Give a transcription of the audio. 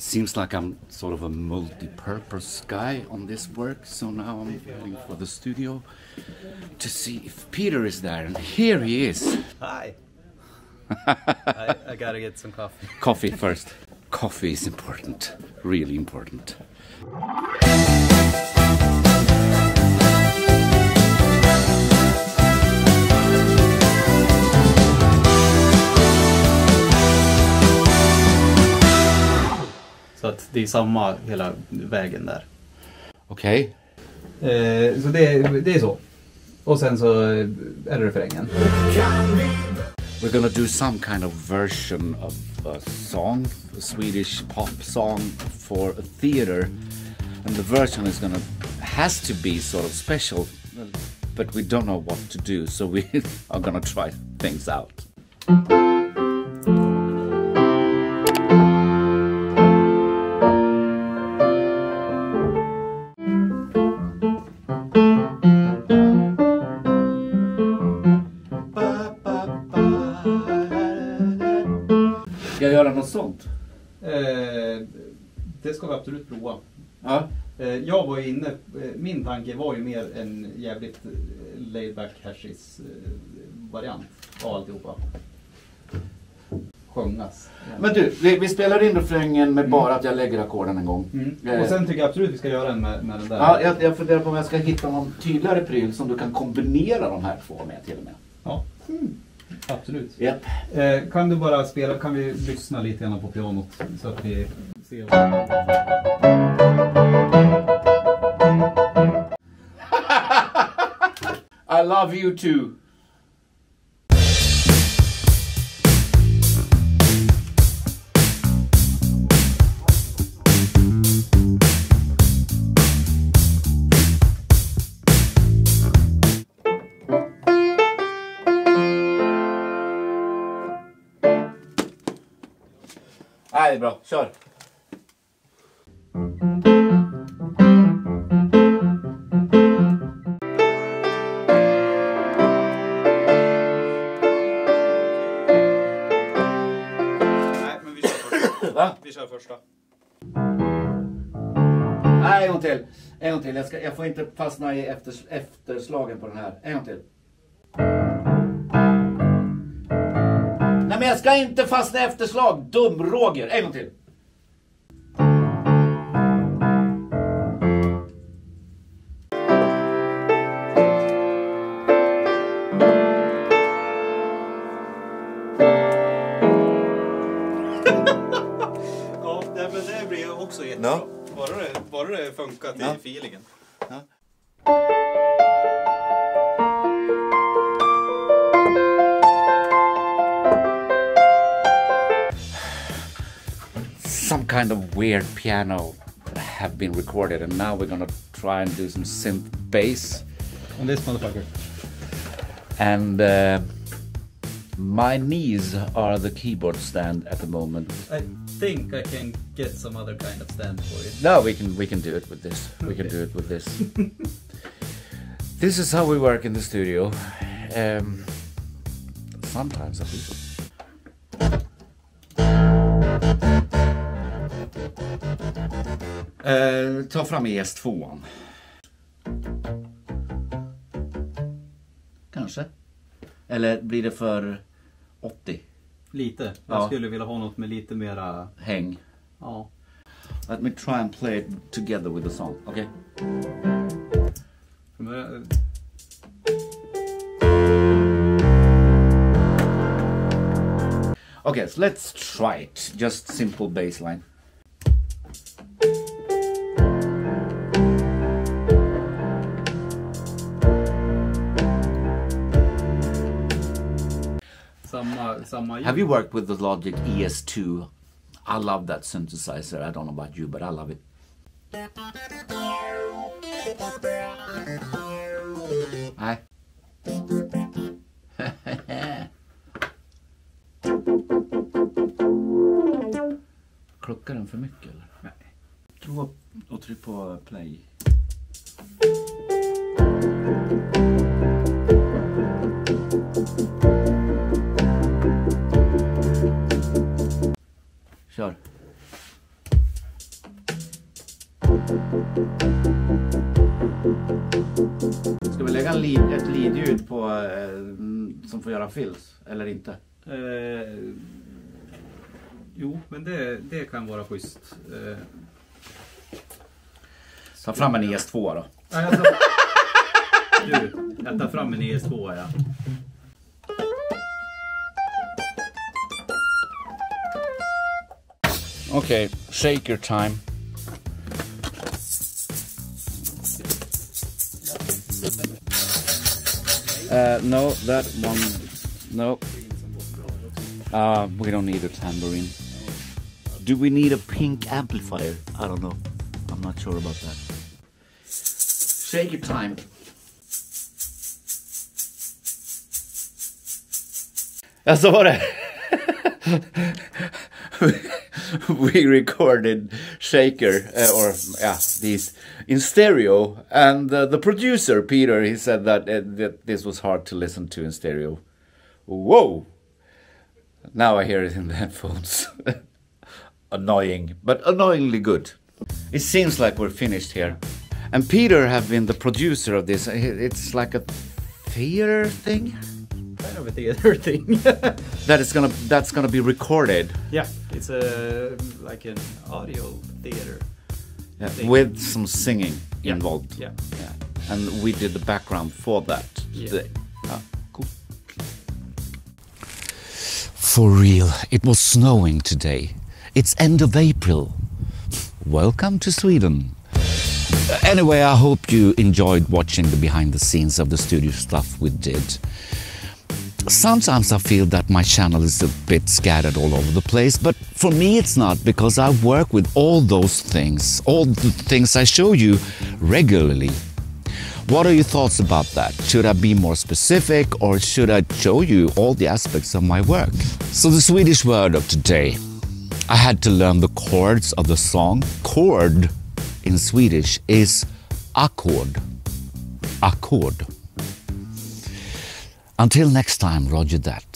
Seems like I'm sort of a multi-purpose guy on this work, so now I'm heading for the studio to see if Peter is there, and here he is. Hi. I, I gotta get some coffee. Coffee first. Coffee is important, really important. Att det är samma hela vägen där. Okej, Eh, så det, det är så. Och sen så är det refrängen. we're gonna do some kind of version of a song, a Swedish pop song for a theater, and the version is gonna has to be sort of special, but we don't know what to do, so we are gonna try things out. Ska jag göra något sånt? Eh, det ska vi absolut prova. Ja. Eh, jag var ju inne, eh, min tanke var ju mer en jävligt eh, laid back hashies eh, variant av alltihopa. Sjungas. Men du, vi, vi spelar in refrängen med bara att jag lägger ackorden en gång. Mm. Och sen tycker jag absolut vi ska göra en med, med den där. Ja, jag, jag funderar på om jag ska hitta någon tydligare pryl som du kan kombinera de här två med till och med. Absolut. Japp. Eh, kan du bara spela, kan vi lyssna lite grann på pianot så att vi ser. I love you too. Nej, det är bra. Kör. Nej, men vi kör första. Va? Vi kör första. Nej, en gång till. En gång till. Jag, ska, jag får inte fastna i efters, efterslagen på den här. En gång till. Jag ska inte fastna i efterslag. Dum-Roger. En gång till. Ja, det, men det blir också jättebra. Bara, det, bara det funkar till Ja. feelingen. Kind of weird piano have been recorded, and now we're gonna try and do some synth bass. On this motherfucker. And uh, my knees are the keyboard stand at the moment. I think I can get some other kind of stand for it. No, we can we can do it with this. We can do it with this. this is how we work in the studio. Um, sometimes at least. Eh, ta fram ES2. Kanske. Eller blir det för 80? Lite. Jag Ja. skulle vilja ha något med lite mera... Häng. Ja. Let me try and play it together with the song. Okay? Men, Okay, so let's try it. Just simple bass line. Have you worked with the Logic ES2? I love that synthesizer. I don't know about you, but I love it. Nej. Kluckar den för mycket eller? Nej. Prova och tryck på play. Ska vi lägga en lead, ett lead-ljud på, eh, som får göra fills, eller inte? Eh, jo, men det, det kan vara schysst. Eh, Ta fram en ES2 då. ja, jag tar, du, jag tar fram en ES2 ja. Okay, shaker time. Uh, no, that one. No. Uh, we don't need a tambourine. Do we need a pink amplifier? I don't know. I'm not sure about that. Shaker time. Så var det. we recorded Shaker uh, or yeah these in stereo, and uh, the producer Peter he said that uh, that this was hard to listen to in stereo. Whoa! Now I hear it in the headphones. Annoying, but annoyingly good. It seems like we're finished here, and Peter have been the producer of this. It's like a theater thing of a theater thing. that is gonna that's gonna be recorded. yeah, it's a like an audio theater. Yeah, thing. with some singing Yeah. involved. Yeah. Yeah. And we did the background for that. Yeah. today. Ah, cool. For real, it was snowing today. It's end of April. Welcome to Sweden. Anyway, I hope you enjoyed watching the behind the scenes of the studio stuff we did. Sometimes I feel that my channel is a bit scattered all over the place, but for me it's not because I work with all those things, all the things I show you regularly. What are your thoughts about that? Should I be more specific or should I show you all the aspects of my work? So, the Swedish word of today. I had to learn the chords of the song. Chord in Swedish is ackord. Ackord. Until next time, Roger that.